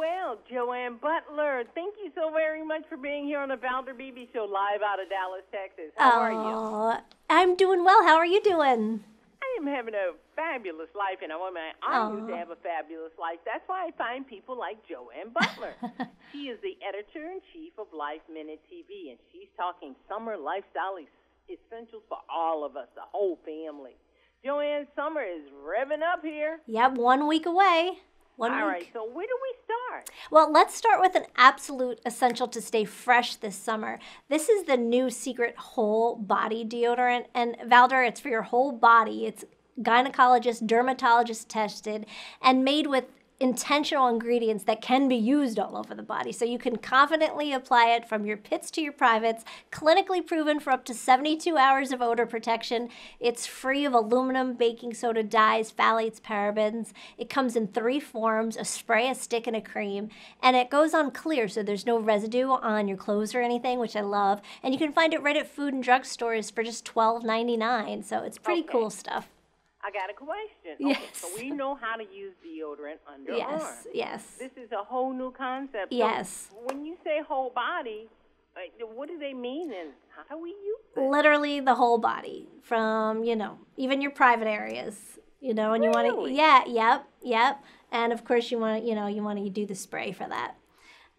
Well, Joann Butler, thank you so very much for being here on the Valder Beebe Show live out of Dallas, Texas. How are you? Oh, I'm doing well. How are you doing? I am having a fabulous life, and I want my I used to have a fabulous life. That's why I find people like Joann Butler. she is the editor in chief of Life Minute TV, and she's talking summer lifestyle essentials for all of us, the whole family. Joann, summer is revving up here. Yep, one week away. One All week. right, so where do we start? Well, let's start with an absolute essential to stay fresh this summer. This is the new secret whole body deodorant. And Valder, it's for your whole body. It's gynecologist, dermatologist tested, and made with intentional ingredients that can be used all over the body. So you can confidently apply it from your pits to your privates, clinically proven for up to 72 hours of odor protection. It's free of aluminum, baking soda, dyes, phthalates, parabens. It comes in three forms a spray, a stick, and a cream. And it goes on clear, so there's no residue on your clothes or anything, which I love. And you can find it right at food and drug stores for just $12.99. So it's pretty Okay. cool stuff. I got a question. Yes. Okay, so we know how to use deodorant under Yes, arm. yes. This is a whole new concept. So Yes. when you say whole body, like, what do they mean and how do we use it? literally the whole body from you know even your private areas you know and you want to Really? yeah yep yep and of course you want to you know you want to do the spray for that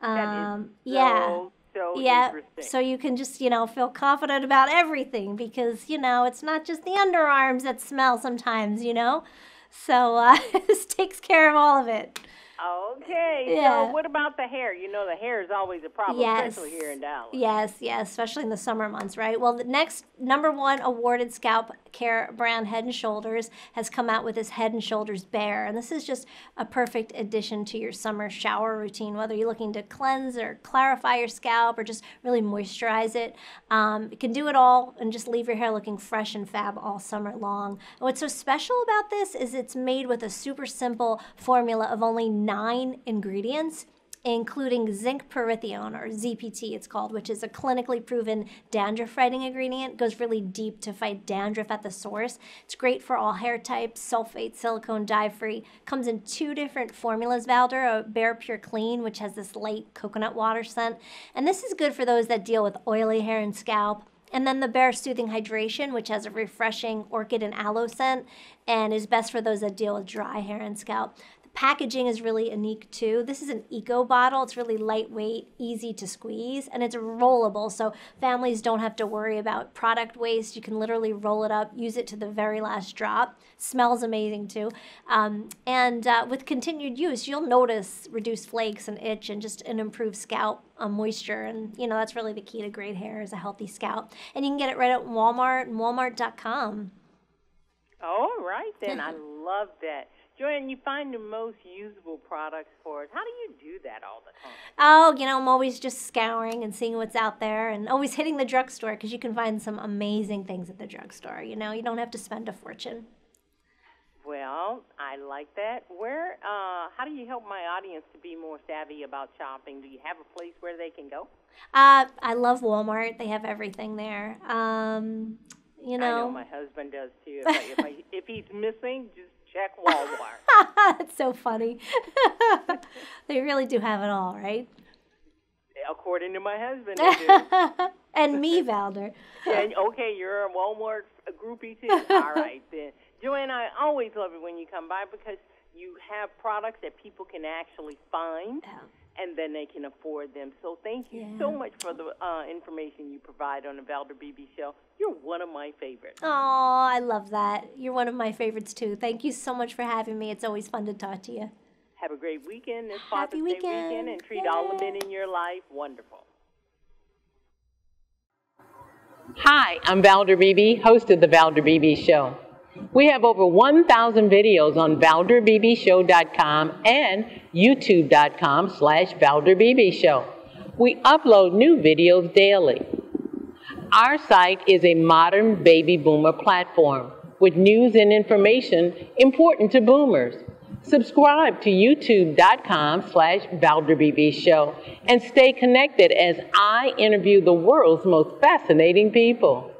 That is um so, yeah so yeah so you can just you know feel confident about everything because you know it's not just the underarms that smell sometimes you know? So uh, this takes care of all of it Okay. Yeah. So what about the hair? You know the hair is always a problem, Yes. especially here in Dallas. Yes, yes, especially in the summer months, right? Well, the next number one awarded scalp care brand, Head and Shoulders, has come out with this Head and Shoulders Bare, and this is just a perfect addition to your summer shower routine. Whether you're looking to cleanse or clarify your scalp or just really moisturize it, um, it can do it all and just leave your hair looking fresh and fab all summer long. And what's so special about this is it's made with a super simple formula of only nine ingredients including zinc pyrithione or ZPT it's called, which is a clinically proven dandruff fighting ingredient. Goes really deep to fight dandruff at the source. It's great for all hair types, sulfate, silicone, dye-free. Comes in two different formulas, Valder, a Bare Pure Clean, which has this light coconut water scent. And this is good for those that deal with oily hair and scalp. And then the Bare Soothing Hydration, which has a refreshing orchid and aloe scent and is best for those that deal with dry hair and scalp. Packaging is really unique too. This is an eco bottle. It's really lightweight, easy to squeeze, and it's rollable. So families don't have to worry about product waste. You can literally roll it up, use it to the very last drop. Smells amazing too. Um, and uh, with continued use, you'll notice reduced flakes and itch and just an improved scalp uh, moisture. And you know, that's really the key to great hair is a healthy scalp. And you can get it right at Walmart and walmart.com. Right, then. I love that. Joann, you find the most usable products for us. How do you do that all the time? Oh, you know, I'm always just scouring and seeing what's out there and always hitting the drugstore because you can find some amazing things at the drugstore. You know, you don't have to spend a fortune. Well, I like that. Where, uh, how do you help my audience to be more savvy about shopping? Do you have a place where they can go? Uh, I love Walmart. They have everything there. Um, you I know, know my husband does too. If, I, if, I, if he's missing, just check Walmart. that's so funny. they really do have it all, right? According to my husband, they do. and me, Valder. and okay, you're a Walmart groupie too. All right then, Joann. I always love it when you come by because you have products that people can actually find. And then they can afford them. So thank you so much for the uh, information you provide on the Valder Beebe Show. You're one of my favorites. Oh, I love that. You're one of my favorites too. Thank you so much for having me. It's always fun to talk to you. Have a great weekend this Happy Father's Day weekend. weekend and treat all the men in your life wonderful. Hi, I'm Valder Beebe, host of the Valder Beebe Show. We have over 1,000 videos on valderbbshow.com and youtube.com slash valderbbshow. We upload new videos daily. Our site is a modern baby boomer platform with news and information important to boomers. Subscribe to youtube.com slash valderbbshow and stay connected as I interview the world's most fascinating people.